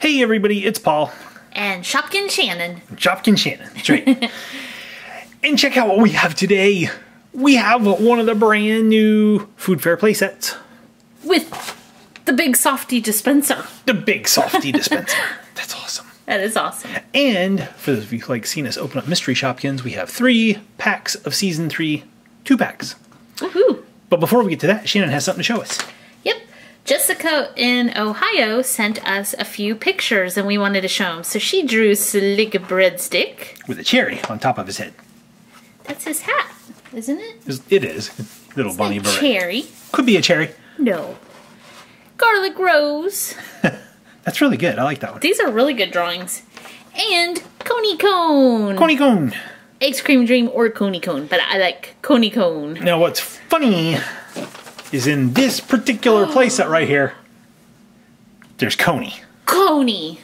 Hey everybody, it's Paul. And Shopkin Shannon. Shopkin Shannon. That's right. and check out what we have today. We have one of the brand new Food Fair playsets. With the big softy dispenser. The big softy dispenser. That's awesome. That is awesome. And for those of you who like seen us open up Mystery Shopkins, we have three packs of season three, two packs. Woohoo! But before we get to that, Shannon has something to show us. Jessica in Ohio sent us a few pictures and we wanted to show them. So she drew Slick Breadstick. With a cherry on top of his head. That's his hat, isn't it? It is. Little bunny bird. Cherry. Could be a cherry. No. Garlic Rose. That's really good. I like that one. These are really good drawings. And Coney Cone. Coney Cone. Ice Cream Dream or Coney Cone, but I like Coney Cone. Now, what's funny is in this particular playset right here, there's Coney. Coney.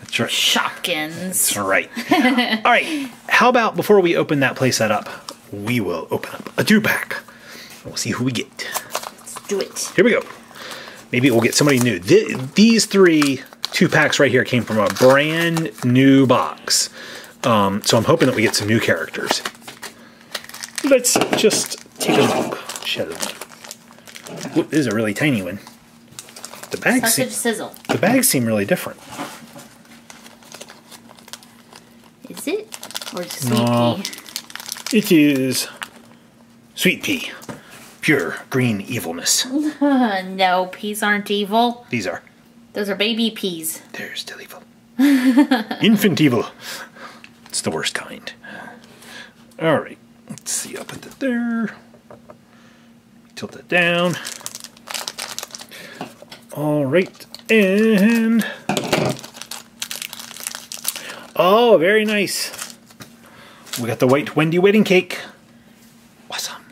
That's right. Shopkins. That's right. All right. How about before we open that playset up, we will open up a two pack. We'll see who we get. Let's do it. Here we go. Maybe we'll get somebody new. Th- these three two packs right here came from a brand new box. Um, so I'm hoping that we get some new characters. Let's just take a look. Shut it. Whoop, this is a really tiny one. The bags, Sausage seem, sizzle. the bags seem really different. Is it? Or sweet No. pea? It is sweet pea, pure green evilness. No, peas aren't evil. These are. Those are baby peas. They're still evil. Infant evil. It's the worst kind. All right. Let's see. I'll put that there. Tilt that down. All right. And. Oh, very nice. We got the white Wendy wedding cake. Awesome.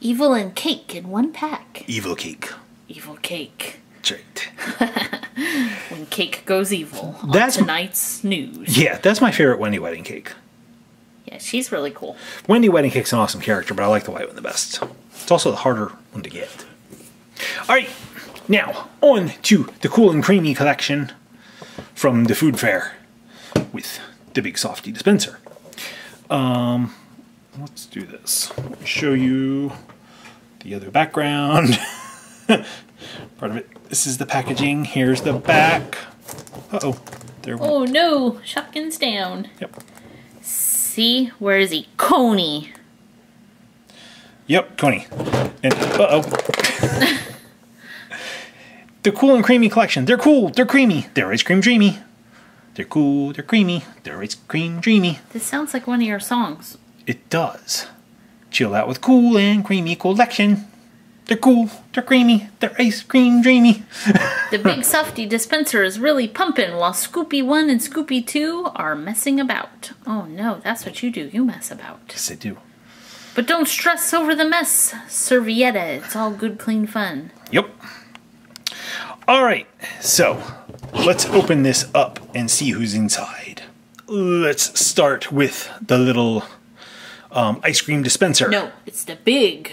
Evil and cake in one pack. Evil cake. Evil cake. That's right. When cake goes evil. That's- tonight's news. Yeah, that's my favorite Wendy wedding cake. Yeah, she's really cool. Wendy Wedding Cake's an awesome character, but I like the white one the best. It's also the harder one to get. All right, now on to the Cool and Creamy collection from the Food Fair with the Big Softy dispenser. Um, let's do this. Let me show you the other background. Part of it. This is the packaging. Here's the back. Uh oh. There. Oh no, Shopkins down. Yep. See, where is he? Coney. Yep, Coney. And uh oh. the cool and creamy collection. They're cool. They're creamy. They're ice cream dreamy. They're cool. They're creamy. They're ice cream dreamy. This sounds like one of your songs. It does. Chill out with cool and creamy collection. They're cool. They're creamy. They're ice cream dreamy. The big softy dispenser is really pumping while Scoopy 1 and Scoopy 2 are messing about. Oh no, that's what you do. You mess about. Yes, I do. But don't stress over the mess, Servietta. It's all good, clean fun. Yep. All right. So let's open this up and see who's inside. Let's start with the little um, ice cream dispenser. No, it's the big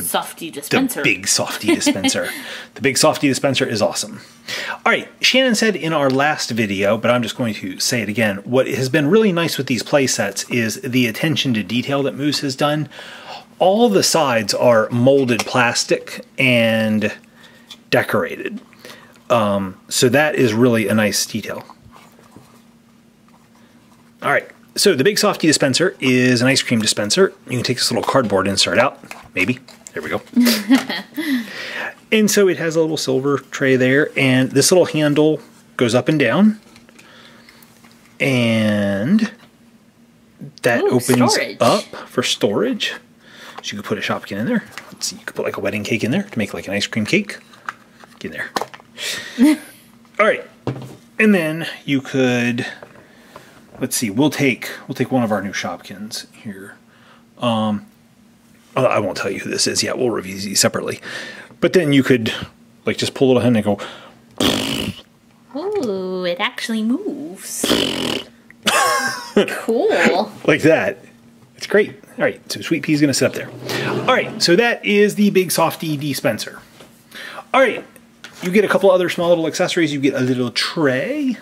softy dispenser. The big softy dispenser. the big softy dispenser is awesome. All right, Shannon said in our last video, but I'm just going to say it again. What has been really nice with these play sets is the attention to detail that Moose has done. All the sides are molded plastic and decorated. Um, so that is really a nice detail. All right, so the Big Softy dispenser is an ice cream dispenser. You can take this little cardboard insert out, maybe. There we go. and so it has a little silver tray there, and this little handle goes up and down. And that Ooh, opens storage. up for storage. So you could put a Shopkin in there. Let's see, you could put like a wedding cake in there to make like an ice cream cake. Get in there. All right. And then you could let's see, we'll take we'll take one of our new Shopkins here. Um Oh, I won't tell you who this is yet. We'll review these separately. But then you could like just pull it on and go Ooh, it actually moves. cool. like that. It's great. All right, so Sweet Pea's gonna sit up there. All right, so that is the Big Softy dispenser. All right, you get a couple other small little accessories. You get a little tray.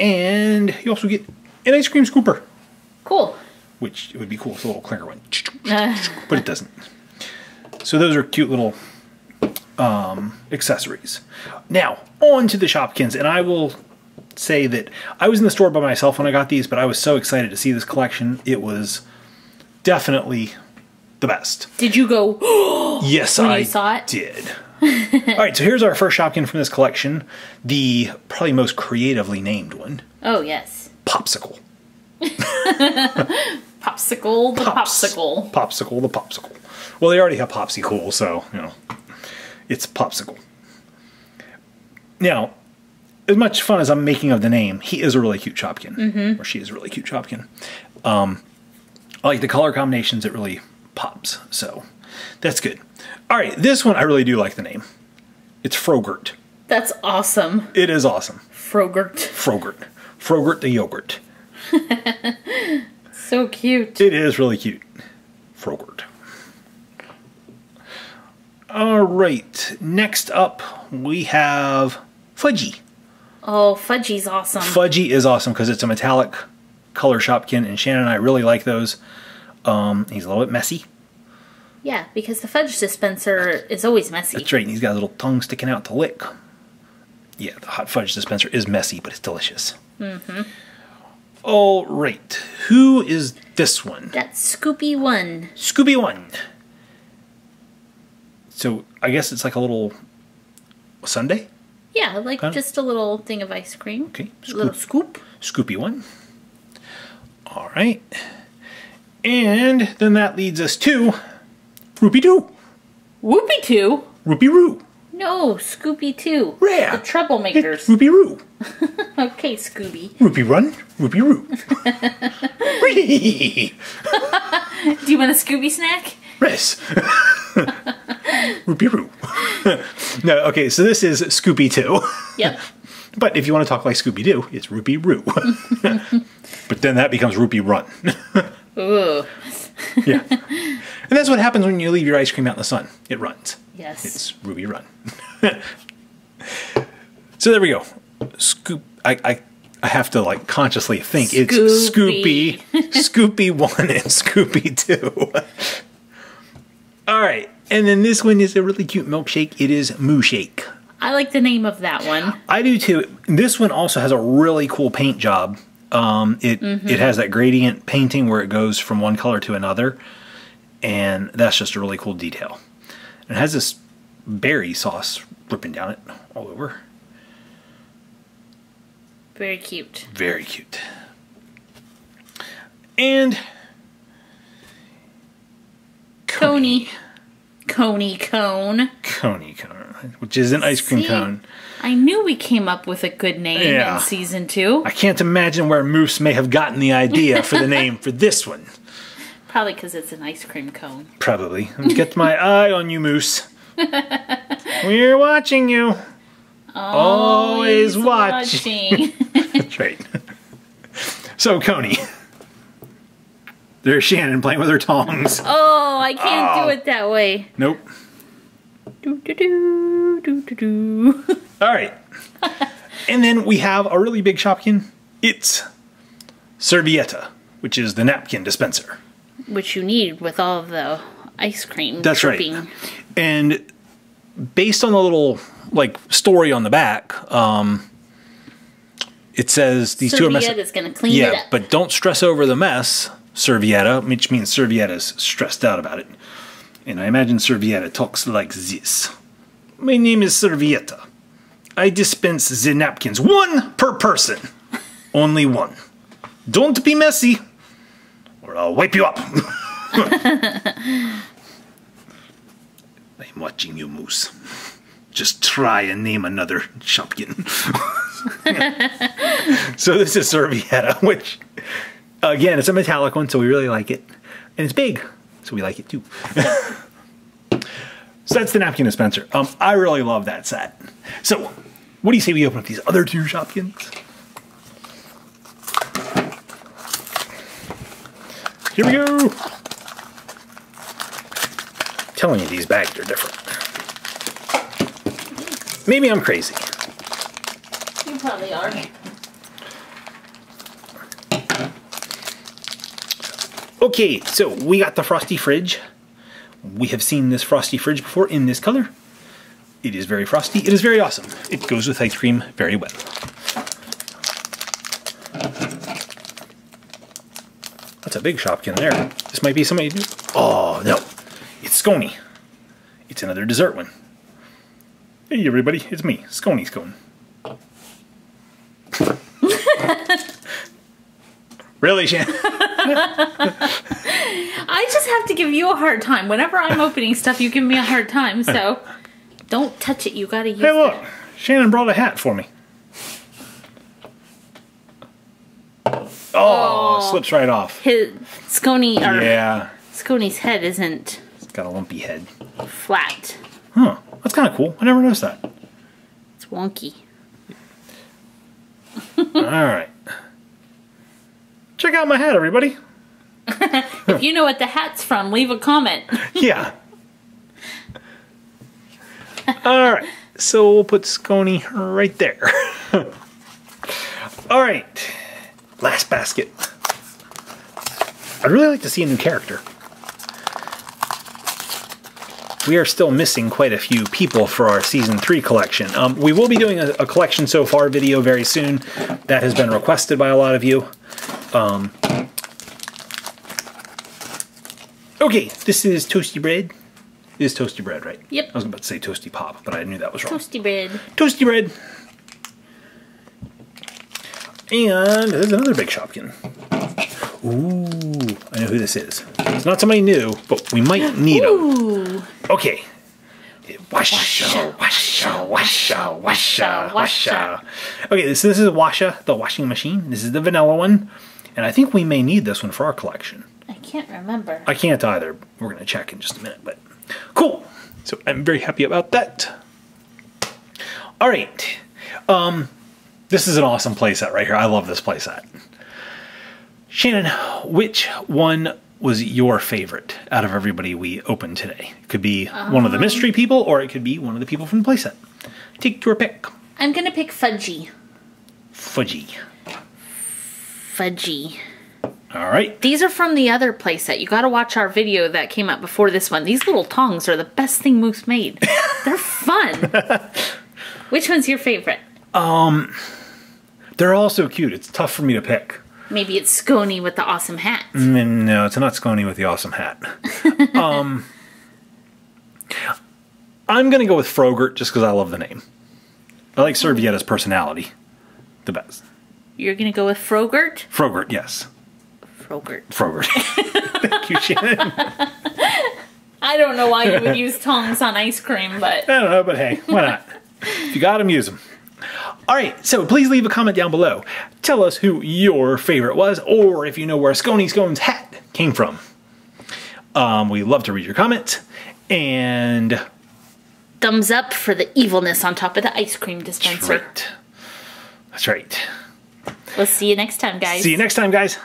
And you also get an ice cream scooper, Cool. which it would be cool with a little clinger one. Uh, But it doesn't. So those are cute little um, accessories. Now, on to the Shopkins, and I will say that I was in the store by myself when I got these, but I was so excited to see this collection. It was definitely the best. did you go? Yes, When you I saw it? did. All right, so here's our first Shopkin from this collection, the probably most creatively named one, oh yes. Popsicle. Popsicle, the Pops. popsicle. Popsicle, the popsicle. Well, they already have Popsicle, so, you know, it's Popsicle. Now, as much fun as I'm making of the name, he is a really cute Shopkin. Or she is a really cute Shopkin. Um, I like the color combinations, it really pops, so that's good. All right, this one I really do like the name. It's Frogurt. That's awesome. It is awesome. Frogurt. Frogurt. Frogurt the yogurt. So cute. It is really cute. Frogurt. All right. Next up, we have Fudgy. Oh, Fudgy's awesome. Fudgy is awesome because it's a metallic color Shopkin, and Shannon and I really like those. Um, he's a little bit messy. yeah, because the fudge dispenser is always messy. That's right. and He's got a little tongue sticking out to lick. Yeah, the hot fudge dispenser is messy, but it's delicious. Mm-hmm. All right. Who is this one? That's Scoopy One. Scooby One. So I guess it's like a little sundae. Yeah, like Huh? just a little thing of ice cream. Okay, A little scoop. Scoopy One. All right. And then that leads us to Rupee Doo. Whoopie Two. Rupee Roo. No, Scoopy Two. Yeah. The troublemakers. Rupee Roo. okay, Scooby. Rupee Run. Rupee Roo. Do you want a Scooby snack? Rest. Rupee Roo. no, okay, so this is Scoopy 2. Yep. But if you want to talk like Scooby Doo, it's Rupee Roo. but then that becomes Rupee Run. Ooh. yeah. And that's what happens when you leave your ice cream out in the sun. It runs. Yes. It's Ruby Run. so there we go. Scoop. I, I I have to like consciously think it's Scoopy. Scoopy, one and Scoopy two. All right, and then this one is a really cute milkshake. It is Moo Shake. I like the name of that one. I do too. This one also has a really cool paint job. Um, it it has that gradient painting where it goes from one color to another, and that's just a really cool detail. It has this berry sauce dripping down it all over. Very cute. Very cute. And Coney. Coney cone. Coney cone, which is an ice cream See? cone. I knew we came up with a good name Yeah. in season two. I can't imagine where Moose may have gotten the idea for the name for this one. Probably because it's an ice cream cone. Probably. Get my eye on you, Moose. We're watching you. Always watch. watching. That's right. So, Coney. There's Shannon playing with her tongs. oh, I can't Oh. do ah. it that way. Nope. Do do do do do do. All right. and then we have a really big Shopkin. It's Servietta, which is the napkin dispenser. Which you need with all of the ice cream. That's right. And based on the little like story on the back, um, it says these two are messing. Is going to clean it Yeah, up. but don't stress over the mess, Servietta, which means Servietta's stressed out about it. And I imagine Servietta talks like this. My name is Servietta. I dispense the napkins, one per person. Only one. Don't be messy, or I'll wipe you up. I'm watching you, Moose. Just try and name another Shopkin. so this is Servietta, which again, it's a metallic one, so we really like it, and it's big, so we like it too. so that's the napkin dispenser. Um, I really love that set. So, what do you say we open up these other two Shopkins? Here we go. telling you these bags are different. Maybe I'm crazy. You probably are. Okay, so we got the Frosty Fridge. We have seen this Frosty Fridge before in this color. It is very frosty. It is very awesome. It goes with ice cream very well. That's a big Shopkin there. This might be somebody new. Oh, no. It's Scony. It's another dessert one. Hey, everybody. It's me, Scony Scone. really, Shan? I just have to give you a hard time. Whenever I'm opening stuff, you give me a hard time. So don't touch it. You gotta use Hey, look. it. Shannon brought a hat for me. Oh, oh, slips right off. His Scony or Yeah, Scony's head isn't it's got a lumpy head. flat. Huh, that's kind of cool. I never noticed that. It's wonky. All right. Check out my hat, everybody. If you know what the hat's from, leave a comment. Yeah. All right, so we'll put Scony right there. All right, last basket. I'd really like to see a new character. We are still missing quite a few people for our season three collection. Um, we will be doing a, a collection so far video very soon. That has been requested by a lot of you. Um, okay, this is toasty bread. It is toasty bread, right? Yep. I was about to say toasty pop, but I knew that was wrong. Toasty bread. Toasty bread. And there's another big Shopkin. Ooh, I know who this is. It's not somebody new, but we might need them. Ooh. Okay. Washa, washa, washa, washa, washa. Okay, this, this is Washa, the washing machine. This is the vanilla one. And I think we may need this one for our collection. I can't remember. I can't either. We're going to check in just a minute, but cool. So I'm very happy about that. All right. Um, this is an awesome playset right here. I love this playset. Shannon, which one was your favorite out of everybody we opened today? It could be one of the um, mystery people, or it could be one of the people from the playset. Take your pick. I'm gonna pick Fudgy. Fudgy. Fudgy. All right. These are from the other playset. You gotta watch our video that came out before this one. These little tongs are the best thing Moose made. They're fun. Which one's your favorite? Um, They're all so cute. It's tough for me to pick. Maybe it's Scony with the awesome hat. Mm, No, it's not Scony with the awesome hat. um, I'm going to go with Frogurt just because I love the name. I like Servietta's personality the best. You're gonna go with Frogurt? Frogurt, yes. Frogurt. Frogurt. Thank you, Shannon. I don't know why you would use tongs on ice cream, but I don't know, but hey, why not? If you got them, use them. All right, so please leave a comment down below. Tell us who your favorite was, or if you know where Scony Scone's hat came from. Um, we love to read your comments. And thumbs up for the evilness on top of the ice cream that's dispenser. right. That's right. We'll see you next time, guys. See you next time, guys.